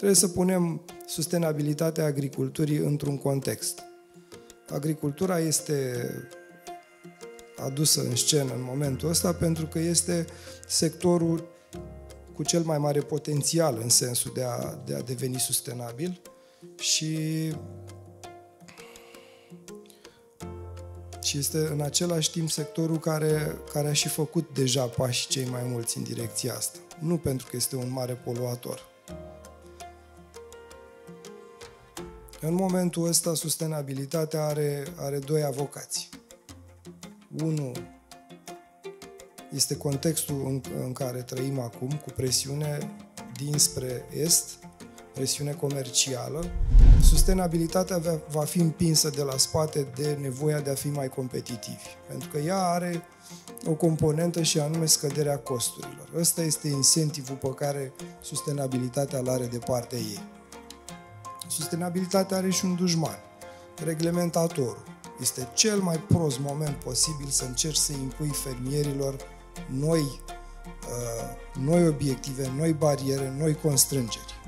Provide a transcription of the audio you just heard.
Trebuie să punem sustenabilitatea agriculturii într-un context. Agricultura este adusă în scenă în momentul ăsta pentru că este sectorul cu cel mai mare potențial în sensul de a, de a deveni sustenabil și și este în același timp sectorul care, care a și făcut deja pașii cei mai mulți în direcția asta. Nu pentru că este un mare poluator. În momentul ăsta, sustenabilitatea are, are doi avocați. Unul este contextul în, în care trăim acum, cu presiune dinspre est, presiune comercială. Sustenabilitatea va fi împinsă de la spate de nevoia de a fi mai competitivi, pentru că ea are o componentă și anume scăderea costurilor. Ăsta este incentivul pe care sustenabilitatea îl are de partea ei. Sustenabilitatea are și un dușman, reglementatorul. Este cel mai prost moment posibil să încerci să impui fermierilor noi, uh, noi obiective, noi bariere, noi constrângeri.